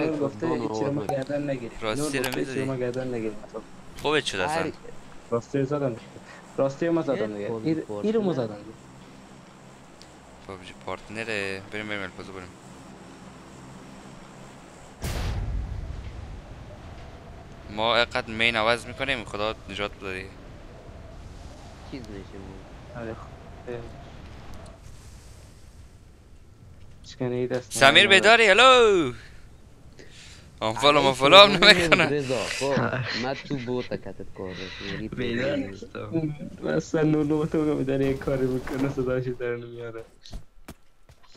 نفر گفته رو ما. گردن نگیریم راستی رو رو ما می‌زدی؟ گردن نگیریم خوبه شد اصلا هر- راستی رو زدم راستی رو ما زدم دیگه پارچه ایرو ما. زدم پابجی پارتنره بریم بریم الپازو بریم ما اقدر مین عوض می‌کنیم خدا نجات دیگه. چیز آره. چکنه ای دست سمیر. بیداری هلو آنفالو مافالو هم نمی‌کنه رضا خب من تو بوت کتت کار رسید بیدار نیستم اصلا نونو تو که داره یک کاری می‌کنه صداش در نمیاره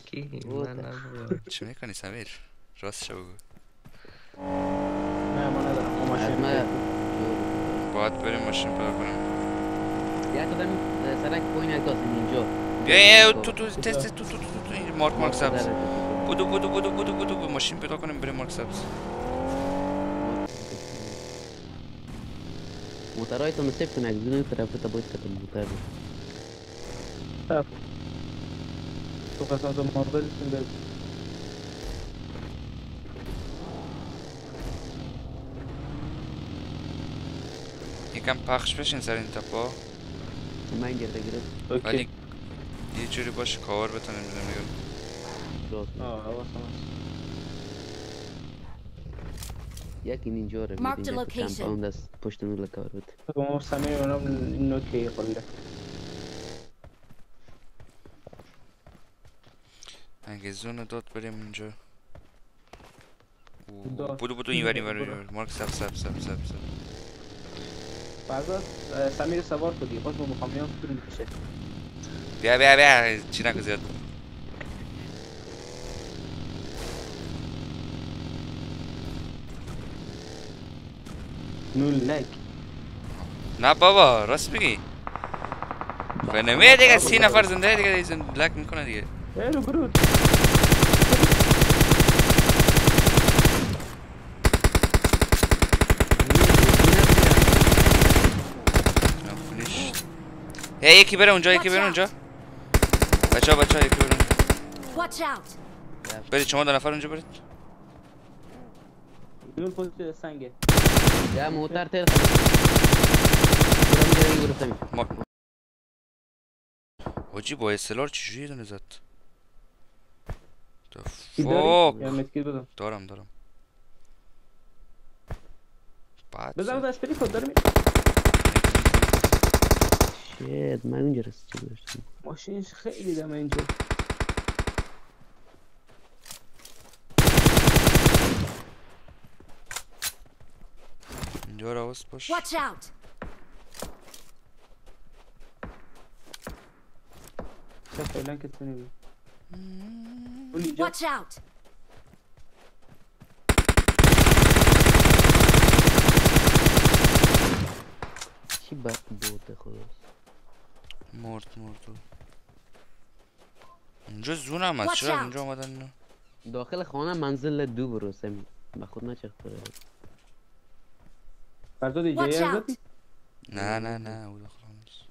کی بود. من نبودم چی می‌کنی سمیر راست شو بگو نه ما ندارم ما ماشین من باید بریم ماشین پیدا کنیم یک آدم سرک پایین یک داستم اینجا بیا یه تو تو تست تست تو تو تو تو تو این مارک مارک سبز بودو بودو بودو بودو بودو بودو ماشین پیدا کنیم بریم مارک سبز موترهای تو نصیب کن یک دونه طرف تا باید کتم موتر تو قسمت ماربلتون برد یکم پخش بشین سر این تپا من گرده گرفت ولی اوکی یه جوری باشه کاور بتونیم دیگه راست آه حواسم هست یکی اینجا رو Mark بیدیم the یک location. کمپاوند است پشت نور لکار بود تو ما سمیر اونم نوکی قلده اگه زون داد بریم اونجا. بودو بودو این وری برو. وری مارک سب سب سب سب سب. اه، سمیر سوار کدی باز با مقامیان طول می‌کشه بیا بیا بیا. چی نکن زیاد. نول نک نه بابا راست میگی. خب نمیه دیگه سی نفر زنده دیگه ایزن لک می‌کنه دیگه. برو فینیش. هی یکی بره اونجا یکی بره اونجا. بچه ها بچه ها یکی بره اونجا. برید شما دو نفر اونجا برید. نول پشت سنگه. یا موتر تیر برم جایی گرفتم ما حاجی با اسلار چجوری دونه زد بدم دارم دارم بعد بزن بری خود داره می شید من اونجا رسید چی داشتم ماشینش خیلی دمه اینجا اینجا رو حواس باش Watch out! نبی اون اینجا Watch out! چی بد بوده خلاص مرد مرد اونجا زون هم هست چرا. اونجا آمدن؟ داخل خانه منزل دو برو سمی به خود نچخ بره فردا دیگه! زدی نه نه نه او داخل هم نیست.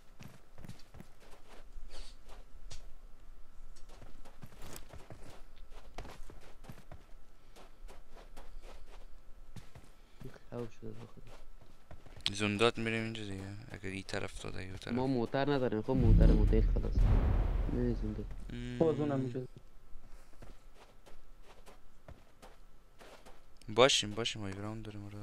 خواب شده داخل زوندات میریم اینجا دیگه. اگر این طرف اگه اون طرف. ما موتر نداریم. خب موتر موتر خلاص. نه مم. باز اونم اینجا. باشیم باشیم. های گراوند داریم آره.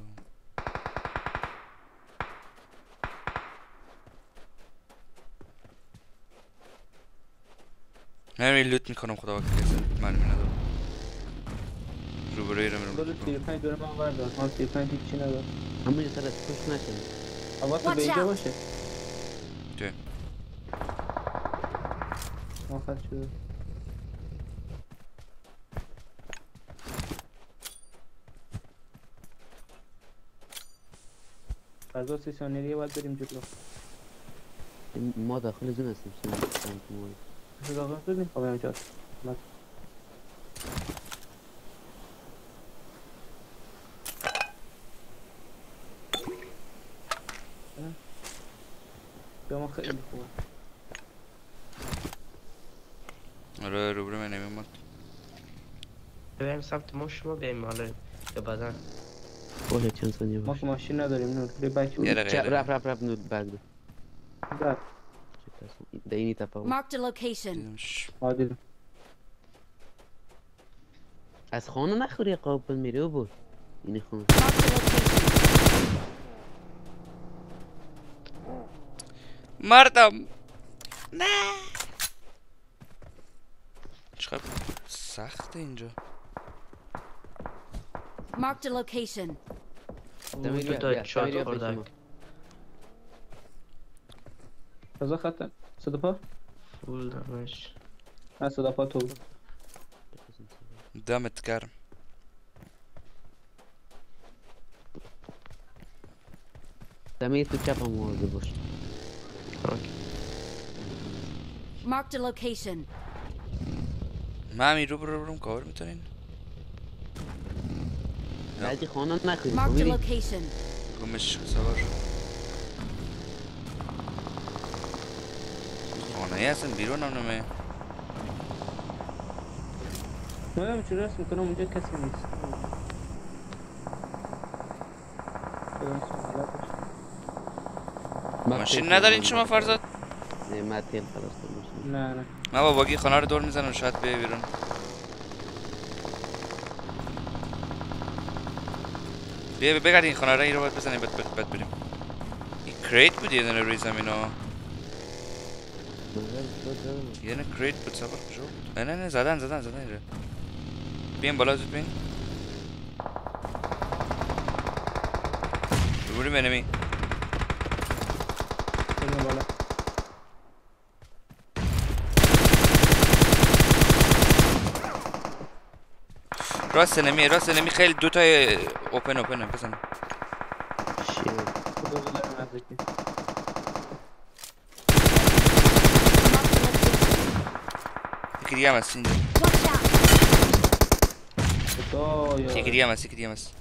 من لوت می‌کنم خدا وکیل کسی معلومی ندارم. روبروی رو میرم می‌کنم پنج دور من بردار من سی پنج هیچی ندارم. همونجا سر از پشت نکنیم حواست به Watch اینجا. باشه. چه؟ آخر شده. فردا سی ثانیه دیگه باید بریم جلو. ما داخل زون هستیم ما اضافه بدیم خب اینجا من یا ما خیلی خوبه آره روبرو من نمیمد بریم سمت ما شما بریم حالا یا بعدا. باشه چند ثانیه ما باشه که ماشین نداریم نور بری بک دقیقه. رفت رفت رفت نور برگ دو بک ده اینی تپا بود. Marked a location. از خانه نخوری قابل میره و بود a location. مردم نه چقدر سخته اینجا Marked a location. بیا، تا بیا، چهار دمیر بیا خوردک. پیش ما. تازه خط صدا پا فول دمش نه صدا پا تو. دمت گرم دمیر تو چپ هم مواظب باش Marked a location. همین رو برو برم کار می‌تونین بعدی خانه Marked a فهمیدی؟ location. گمش سوار شو. خانه ای هستن بیرون هم نمه. من چرا رسم می‌کنم اونجا کسی نیست. ماشین ندارین شما فرزاد؟ نه من تیل خلاص. نه نه. من با باگی خانه رو دور می‌زنم شاید بیه بیرون. بیا بگرد این خانه رو این رو باید بزنیم بد بد بد بریم. این کریت بود یه دونه روی زمین ها یه دونه کریت بود کجا بود؟ نه نه نه زدن زدن زدن اینجا. بیاین بالا زود بیاین رو بریم انمی بریم بالا. راست انمی راست انمی خیلی دو تای اوپن اوپن بزن شیت. خدا Kırıyamaz şimdi. Tek kırıyamaz, tek kırıyamaz.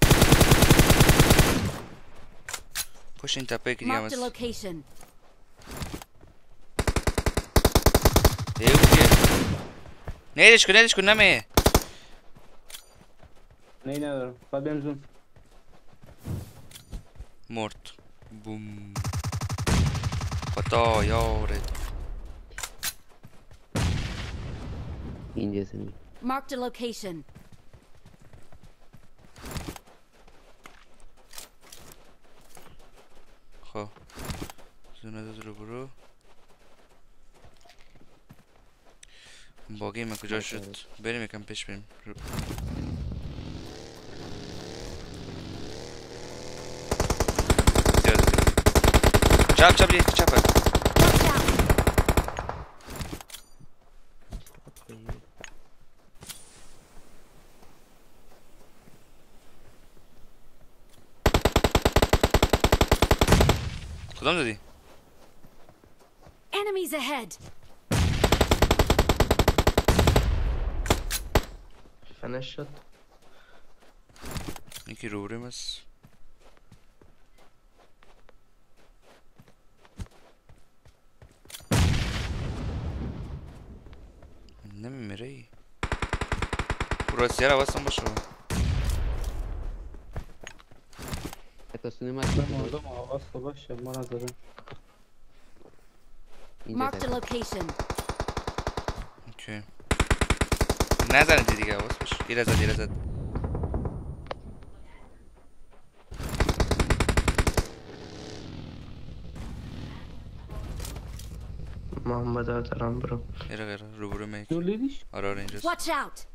Koşun tepeye kırıyamaz. Ev ki. Ne ilişki, ne ilişki, ne mi? Ne ne var? Fabian zoom. Mort. Bum. Kata, yavret. کن نمه نه ندارم باید بریم زون مرد بوم خدا یاره اینجا زمین Marked a location. خب زونه داد رو برو باقی کدام زدی؟ Enemies ahead. فنش شد یکی رو بریم هست نمیمیره ای راستی رو حواستم باشه حتی سونی من مست مردم آواز تو باشه ما نزدم اینجا Marked a زمین. location. اوکی نزنه دیگه حواس باشه یه زد یه زد محمد ها دارم برو یه دقیقه رو برو میک زون لیدیش آره آره اینجاست Watch out.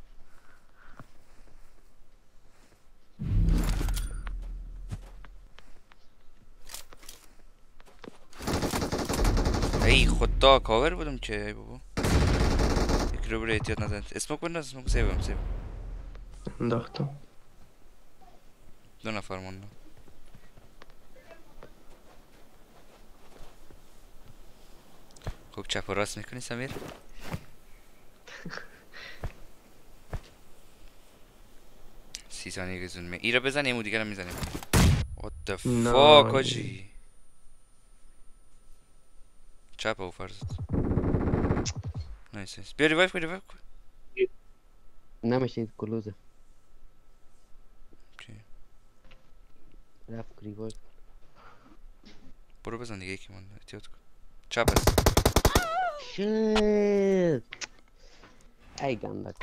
ای خدا کاور بودم که ای بابا یکی رو برو احتیاط نزن اسموک بنداز اسموک سیبم سیب انداختم دو نفر خوب چپ و راست می‌کنی سمیر سی ثانیه گزون می ای رو بزن یه مو دیگر هم می‌زنیم What the fuck. آجی Чапа офарзат. Найс, nice. Бери вайфко, бери вайфко. Нямаше колуза. Окей. Ляв кривой. Пробе за негейки, ман. Ти отко. Чапес. Шит. Ай, гандак.